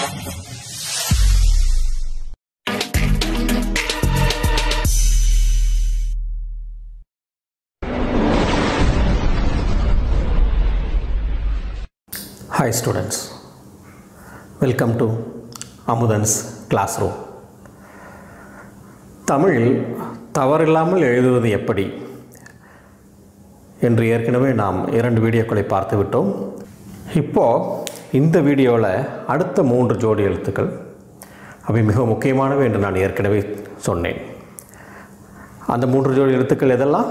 Hi students, welcome to Amudhan's classroom தமிழில் தவறில்லாமல் எழுதுவது எப்படி? என்று ஏற்கனவே நாம் இரண்டு வீடியோக்களை பார்த்து விட்டோம் இப்போது இந்த வீடியோவில் அடுத்த மூன்று ஜோடி எழுத்துக்கள். அவை மிக முக்கியமானவை என்று நான் ஏற்கனவே சொன்னேன். அந்த மூன்று ஜோடி எழுத்துக்கள் எதெல்லாம்?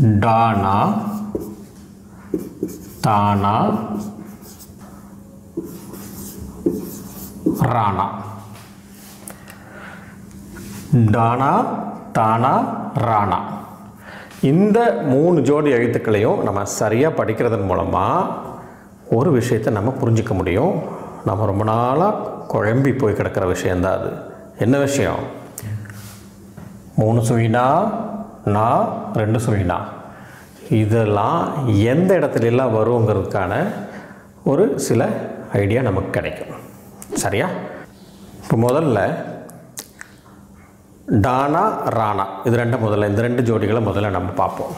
டானா தானா ராணா. டானா தானா ராணா. இந்த மூணு ஜோடி எழுத்துக்களையும் நம்ம சரியாக படிக்கிறதன் மூலமாக ஒரு விஷயத்தை நம்ம புரிஞ்சிக்க முடியும். நம்ம ரொம்ப நாளாக குழம்பி போய் கிடக்கிற விஷயந்தான் அது. என்ன விஷயம்? மூணு சுவினா நா ரெண்டு சுவினா. இதெல்லாம் எந்த இடத்துல எல்லாம் வருங்கிறதுக்கான ஒரு சில ஐடியா நமக்கு கிடைக்கும். சரியா? இப்போ முதல்ல டானா ராணா. இது ரெண்டு முதல்ல இந்த ரெண்டு ஜோடிகளை முதல்ல நம்ம பார்ப்போம்.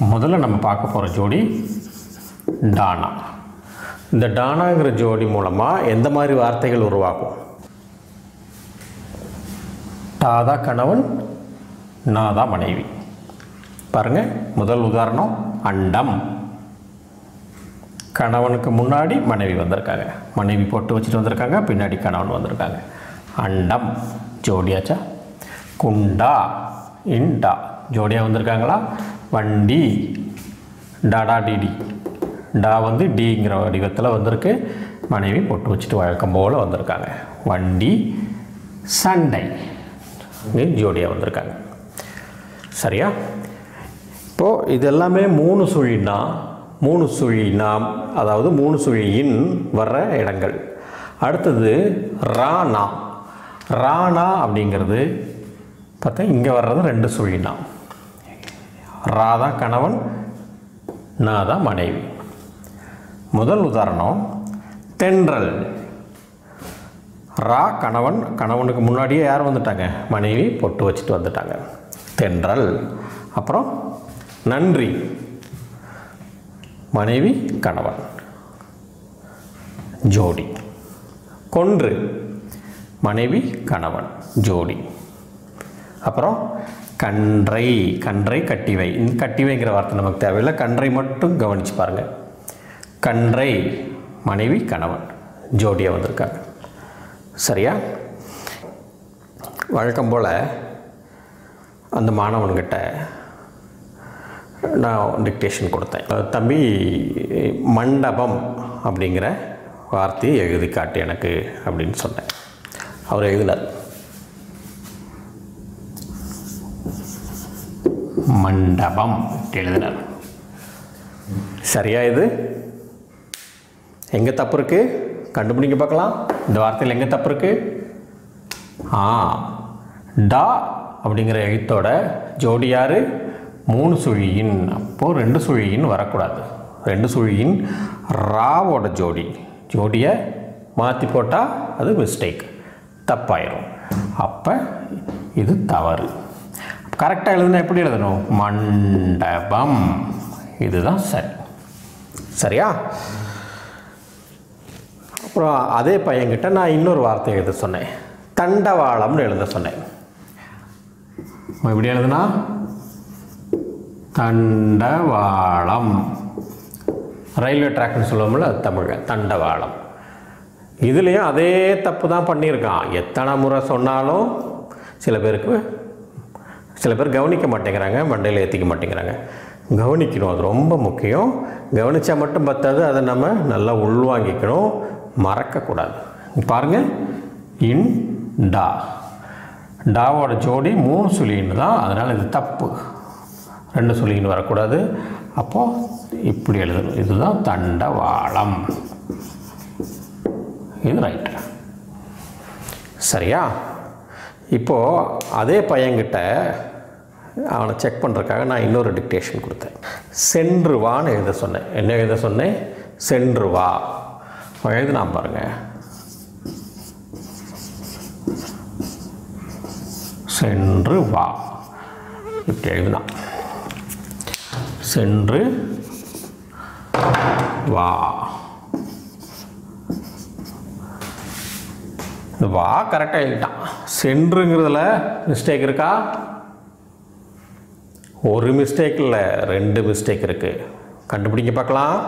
முதல்ல நம்ம பார்க்க போகிற ஜோடி டானா. இந்த டானாங்கிற ஜோடி மூலமாக எந்த மாதிரி வார்த்தைகள் உருவாகும்? டாதா கணவன் நாதா மனைவி. பாருங்க முதல் உதாரணம் அண்டம். கணவனுக்கு முன்னாடி மனைவி வந்திருக்காங்க. மனைவி போட்டு வச்சுட்டு வந்திருக்காங்க பின்னாடி கணவன் வந்திருக்காங்க. அண்டம். ஜோடியாச்சா குண்டா. இண்டா. ஜோடியாக வந்திருக்காங்களா? வண்டி. டாடா டிடி டா வந்து டிங்கிற வடிவத்தில் வந்திருக்கு. மனைவி போட்டு வச்சுட்டு வழக்கம் போல் வந்திருக்காங்க. வண்டி சண்டை. ஜோடியாக வந்திருக்காங்க. சரியா? இப்போது இது எல்லாமே மூணு சுழினா மூணு சுழினா அதாவது மூணு சுழியின் வர்ற இடங்கள். அடுத்தது ராணா ராணா அப்படிங்கிறது பார்த்தா இங்கே வர்றது ரெண்டு சுழினா. ராதா கணவன் நாதா மனைவி. முதல் உதாரணம் தென்றல். ரா கணவன் கணவனுக்கு முன்னாடியே யார் வந்துட்டாங்க? மனைவி பொட்டு வச்சுட்டு வந்துட்டாங்க. தென்றல். அப்புறம் நன்றி. மனைவி கணவன். ஜோடி. கொன்று. மனைவி கணவன். ஜோடி. அப்புறம் கன்றை கன்றை கட்டிவை. இந்த கட்டிவைங்கிற வார்த்தை நமக்கு தேவையில்லை. கன்றை மட்டும் கவனித்து பாருங்கள் கன்றை மனைவி கணவன். ஜோடியாக வந்திருக்காங்க. சரியா? வழக்கம் போல் அந்த மாணவன்கிட்ட நான் டிக்டேஷன் கொடுத்தேன். தம்பி மண்டபம் அப்படிங்கிற வார்த்தையை எழுதி காட்டு எனக்கு அப்படின்னு சொன்னேன். அவர் எழுதினார் மண்டபம் எழுதினார். சரியா இது? எங்கே தப்பு இருக்குது கண்டுபிடிக்க பார்க்கலாம். இந்த வார்த்தையில் எங்கே தப்பு இருக்குது ஆ டா அப்படிங்கிற எழுத்தோட ஜோடி யார்? மூணு சுழியின். அப்போது ரெண்டு சுழியின் வரக்கூடாது. ரெண்டு சுழியின் ராவோட ஜோடி. ஜோடியை மாற்றி போட்டால் அது மிஸ்டேக் தப்பாயிரும். அப்போ இது தவறு. கரெக்டாக எழுதுனா எப்படி எழுதணும்? மண்டபம். இதுதான் சரி. சரியா? அப்புறம் அதே பையன்கிட்ட நான் இன்னொரு வார்த்தை எழுத சொன்னேன். தண்டவாளம்னு எழுத சொன்னேன். எப்படி எழுதுனா? தண்டவாளம். ரயில்வே ட்ராக்னு சொல்லுவோம்ல தமிழ் தண்டவாளம். இதுலேயும் அதே தப்பு தான் பண்ணியிருக்கான். எத்தனை முறை சொன்னாலும் சில பேருக்கு சில பேர் கவனிக்க மாட்டேங்கிறாங்க மண்டையில் ஏற்றிக்க மாட்டேங்கிறாங்க. கவனிக்கணும் அது ரொம்ப முக்கியம். கவனித்தா மட்டும் பத்தாது அதை நம்ம நல்லா உள்வாங்கிக்கணும். மறக்கக்கூடாது. பாருங்கள் இன் டா. டாவோட ஜோடி மூணு சுழின்னு தான் அதனால் இது தப்பு. ரெண்டு சுழின்னு வரக்கூடாது. அப்போது இப்படி எழுதணும். இதுதான் தண்டவாளம். இது ரைட்டு சரியா? இப்போது அதே பையன்கிட்ட அவனை செக் பண்ணுறதுக்காக நான் இன்னொரு டிக்டேஷன் கொடுத்தேன். சென்று வான்னு எழுத சொன்னேன். என்ன எழுத சொன்னேன்? சென்று வா. எழுதுனா பாருங்கள் சென்று வா. இப்படி எழுதுனா சென்று வா. இந்த வா கரெக்டாக எழுதிட்டான். சென்றுங்கிறதுல மிஸ்டேக் இருக்கா? ஒரு மிஸ்டேக் இல்லை ரெண்டு மிஸ்டேக் இருக்குது கண்டுபிடிங்க பார்க்கலாம்.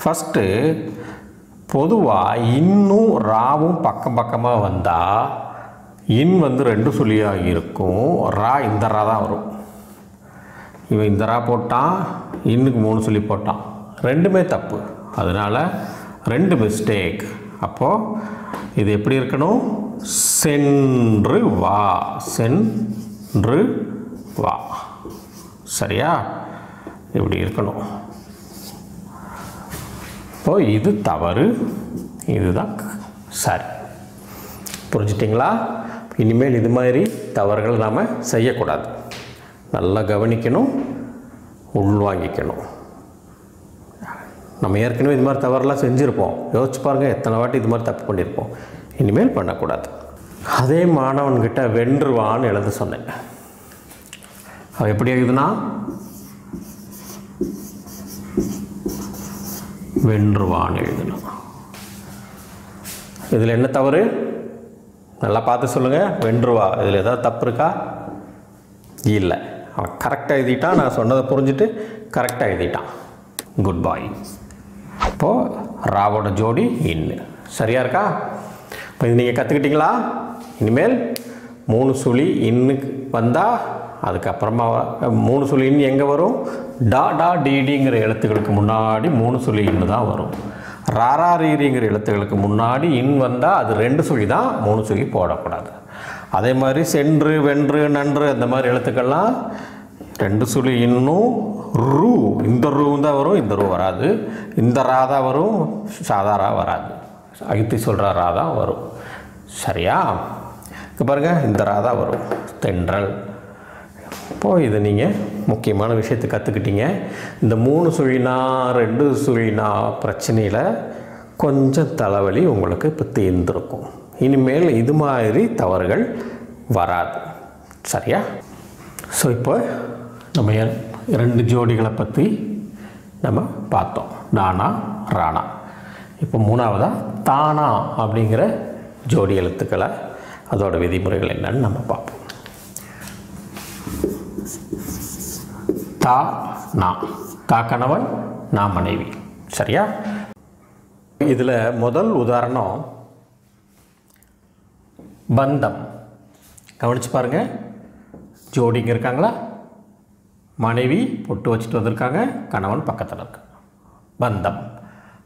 ஃபஸ்ட்டு பொதுவாக இன்னும் ராவும் பக்கம் பக்கமாக வந்தால் இன் வந்து ரெண்டு சொல்லியாக இருக்கும் ரா இந்த ரா தான் வரும். இவன் இந்த ரா போட்டான் இன்னுக்கு மூணு சொல்லி போட்டான். ரெண்டுமே தப்பு. அதனால் ரெண்டு மிஸ்டேக் அப்போது இது எப்படி இருக்கணும்? சென்று வா. சென்று வா. சரியா? இப்படி இருக்கணும். இப்போ இது தவறு. இதுதான் சரி. புரிஞ்சிட்டிங்களா? இனிமேல் இது மாதிரி தவறுகள் நாம் செய்யக்கூடாது. நல்லா கவனிக்கணும். உள்வாங்கிக்கணும். நம்ம ஏற்கனவே இது மாதிரி தவறுலாம் செஞ்சுருப்போம். யோசிச்சு பாருங்கள் எத்தனை வாட்டி இது மாதிரி தப்பு பண்ணியிருப்போம் இனிமேல் பண்ணக்கூடாது. அதே மாணவன்கிட்ட வென்றுவான்னு எழுத சொன்னேன். அவள் எப்படி எழுதுனா? வென்றுவான் எழுதணும் இதில் என்ன தவறு? நல்லா பார்த்து சொல்லுங்கள் வென்றுவா. இதில் ஏதாவது தப்பு இருக்கா? இல்லை. அவன் கரெக்டாக எழுதிட்டான். நான் சொன்னதை புரிஞ்சுட்டு கரெக்டாக எழுதிட்டான். குட் பாய் இப்போது ராவோட ஜோடி இன்னு சரியா இருக்கா? இப்போ இது நீங்கள் கற்றுக்கிட்டீங்களா இனிமேல் மூணு சுழி இன்னுக்கு வந்தால் அதுக்கப்புறமா மூணு சுழி இன்னு எங்கே வரும்? டா டா டிடிங்கிற எழுத்துக்களுக்கு முன்னாடி மூணு சுழி இன்னு தான் வரும். ராரா ரீரிங்கிற எழுத்துக்களுக்கு முன்னாடி இன் வந்தால் அது ரெண்டு சுழி தான் மூணு சுழி போடக்கூடாது. அதே மாதிரி சென்று வென்று நன்று அந்த மாதிரி எழுத்துக்கள்லாம் ரெண்டு சுழி இன்னும் ரூ. இந்த ரூவும் தான் வரும் இந்த ரூ வராது. இந்த ராதா வரும் சாதாரா வராது. அகித்தி சொல்கிற ராதா தான் வரும். சரியா? இப்போ பாருங்கள் இந்த ரா தான் வரும். தென்றல். இப்போது இது நீங்கள் முக்கியமான விஷயத்தை கற்றுக்கிட்டீங்க இந்த மூணு சுழினா ரெண்டு சுழினா பிரச்சனையில் கொஞ்சம் தலைவலி உங்களுக்கு இப்போ தீர்ந்திருக்கும். இனிமேல் இது மாதிரி தவறுகள் வராது. சரியா? ஸோ இப்போ நம்ம ரெண்டு ஜோடிகளை பற்றி நம்ம பார்த்தோம். டானா ராணா. இப்போ மூணாவதாக தானா அப்படிங்கிற ஜோடி எழுத்துக்களை அதோட விதிமுறைகள் என்னன்னு நம்ம பார்ப்போம். தா நா. தா கணவன் நா மனைவி. சரியா? இதில் முதல் உதாரணம் பந்தம். கவனிச்சு பாருங்க. ஜோடிங்க இருக்காங்களா? மனைவி பொட்டு வச்சுட்டு வந்திருக்காங்க கணவன் பக்கத்தில் இருக்கு. பந்தம்.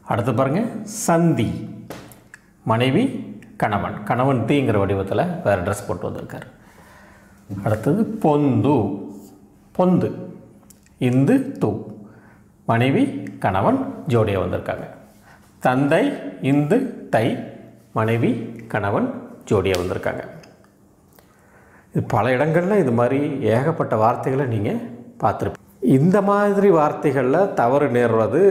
அடுத்து பாருங்கள் சந்தி. மனைவி கணவன். கணவன் தீங்கிற வடிவத்தில் வேறு ட்ரெஸ் போட்டு வந்திருக்காரு. அடுத்தது பொந்து. பொந்து. இந்து தூ. மனைவி கணவன் ஜோடியாக வந்திருக்காங்க. தந்தை இந்து தை. மனைவி கணவன் ஜோடியாக வந்திருக்காங்க. இது பல இடங்களில் இது மாதிரி ஏகப்பட்ட வார்த்தைகளை நீங்கள் பார்த்துருப்பேன் இந்த மாதிரி வார்த்தைகளில் தவறு நேர்வது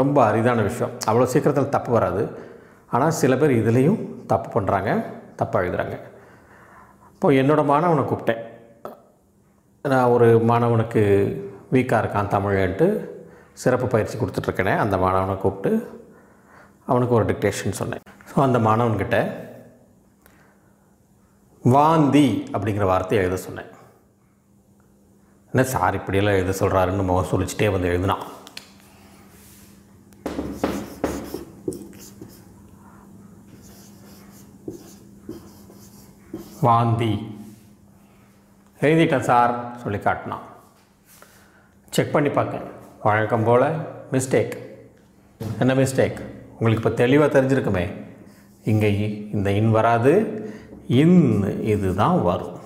ரொம்ப அரிதான விஷயம். அவ்வளோ சீக்கிரத்தில் தப்பு வராது. ஆனால் சில பேர் இதுலேயும் தப்பு பண்ணுறாங்க தப்பாக எழுதுறாங்க இப்போ என்னோடய மாணவனை கூப்பிட்டேன். நான் ஒரு மாணவனுக்கு வீக்காக இருக்கான் தமிழ்ன்ட்டு சிறப்பு பயிற்சி கொடுத்துட்ருக்கேனே அந்த மாணவனை கூப்பிட்டு அவனுக்கு ஒரு டிக்டேஷன் சொன்னேன். ஸோ அந்த மாணவன்கிட்ட வாந்தி அப்படிங்கிற வார்த்தையை எழுத சொன்னேன். என்ன சார் இப்படியெல்லாம் எழுத சொல்கிறாருன்னு முகம் சொல்லிச்சிட்டே வந்து எழுதினான் வாந்தி. எழுதிட்டேன் சார் சொல்லி காட்டினான் செக் பண்ணி பார்த்தேன் வழக்கம் போல் மிஸ்டேக் என்ன மிஸ்டேக் உங்களுக்கு இப்போ தெளிவாக தெரிஞ்சிருக்குமே. இங்கே இந்த இன் வராது. இன் இதுதான் வரும்.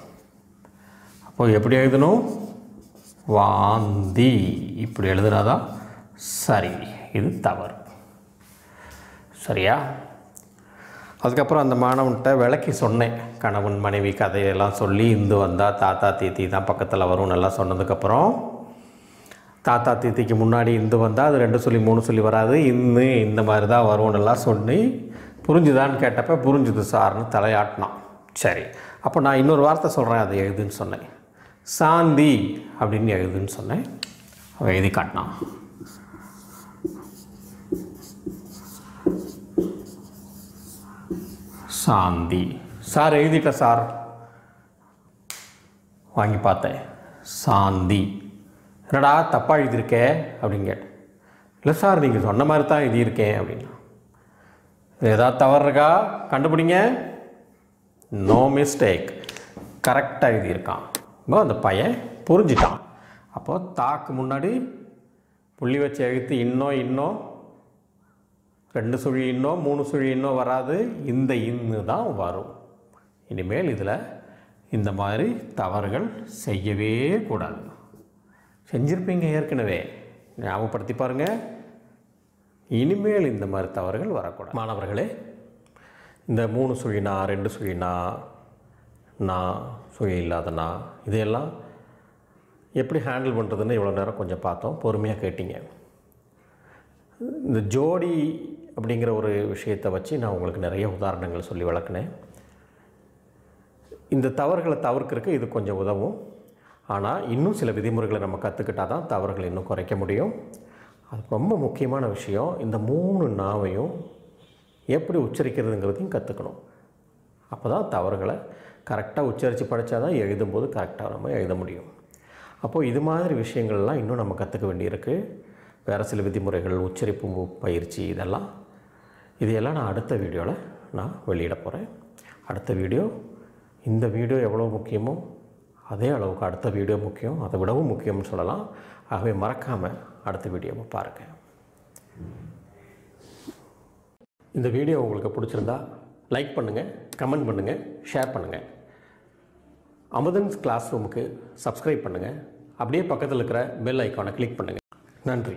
அப்போது எப்படி எழுதணும்? வாந்தி. இப்படி எழுதுனாதான் சரி. இது தவறு. சரியா? அதுக்கப்புறம் அந்த மாணவன்கிட்ட விளக்கி சொன்னேன். கணவன் மனைவி கதையெல்லாம் சொல்லி இந்து வந்தால் தாத்தா தீத்தி தான் பக்கத்தில் வரும்னு எல்லாம் சொன்னதுக்கப்புறம் தாத்தா தீத்திக்கு முன்னாடி இந்து வந்தால் அது ரெண்டு சொல்லி மூணு சொல்லி வராது. இன்னு இந்த மாதிரி தான் வரும்னு எல்லாம் சொல்லி புரிஞ்சுதான்னு கேட்டப்ப புரிஞ்சுது சார்னு தலையாட்டினான். சரி. அப்போ நான் இன்னொரு வார்த்தை சொல்கிறேன் அது எழுதுன்னு சொன்னேன். சாந்தி அப்படின்னு எழுதுன்னு சொன்னேன். அவன் எழுதி காட்டினான். சாந்தி. சார் எழுதிட்ட சார். வாங்கி பார்த்தேன். சாந்தி. என்னடா தப்பாக எழுதியிருக்கே அப்படின்னு கேட்டேன். இல்லை சார் நீங்கள் சொன்ன மாதிரி தான் எழுதியிருக்கேன் அப்படின்னா. ஏதாவது தவறு இருக்கா? கண்டுபிடிங்க. நோ மிஸ்டேக் கரெக்டாக எழுதியிருக்கான். இப்போ அந்த பையன் புரிஞ்சிட்டான். அப்போது தாக்கு முன்னாடி புள்ளி வச்சு எழுத்து இன்னும் இன்னும் ரெண்டு சுழி இன்னும் மூணு சுழி இன்னும் வராது. இந்த இன்னு தான் வரும். இனிமேல் இதில் இந்த மாதிரி தவறுகள் செய்யவே கூடாது. செஞ்சுருப்பீங்க ஏற்கனவே. ஞாபகப்படுத்தி பாருங்கள் இனிமேல் இந்த மாதிரி தவறுகள் வரக்கூடாது. மாணவர்களே இந்த மூணு சுழினா ரெண்டு சுழினா நான் சுய இல்லாத நான் இதையெல்லாம் எப்படி ஹேண்டில் பண்ணுறதுன்னு இவ்வளோ நேரம் கொஞ்சம் பார்த்தோம். பொறுமையாக கேட்டீங்க. இந்த ஜோடி அப்படிங்கிற ஒரு விஷயத்தை வச்சு நான் உங்களுக்கு நிறைய உதாரணங்கள் சொல்லி வளர்க்கினேன் இந்த தவறுகளை தவிர்க்கிறதுக்கு இது கொஞ்சம் உதவும். ஆனால் இன்னும் சில விதிமுறைகளை நம்ம கற்றுக்கிட்டால் தான் தவறுகளை இன்னும் குறைக்க முடியும். அது ரொம்ப முக்கியமான விஷயம். இந்த மூணு நாவையும் எப்படி உச்சரிக்கிறதுங்கிறதையும் கற்றுக்கணும் அப்போ தான் தவறுகளை கரெக்டாக உச்சரித்து படித்தா தான் எழுதும்போது கரெக்டாக நம்ம எழுத முடியும். அப்போது இது மாதிரி விஷயங்கள்லாம் இன்னும் நம்ம கற்றுக்க வேண்டியிருக்கு. வேறு சில விதிமுறைகள் உச்சரிப்பு பயிற்சி இதெல்லாம். இதையெல்லாம் நான் அடுத்த வீடியோவில் நான் வெளியிட போகிறேன் அடுத்த வீடியோ இந்த வீடியோ எவ்வளோ முக்கியமோ அதே அளவுக்கு அடுத்த வீடியோ முக்கியம் அதை விடவும் முக்கியம்னு சொல்லலாம். ஆகவே மறக்காமல் அடுத்த வீடியோவை பாருங்கள் இந்த வீடியோ உங்களுக்கு பிடிச்சிருந்தா லைக் பண்ணுங்கள் கமெண்ட் பண்ணுங்கள் ஷேர் பண்ணுங்கள் அமுதன்ஸ் கிளாஸ் ரூமுக்கு சப்ஸ்கிரைப் பண்ணுங்கள் அப்படியே பக்கத்தில் இருக்கிற பெல் ஐக்கானை கிளிக் பண்ணுங்கள் நன்றி.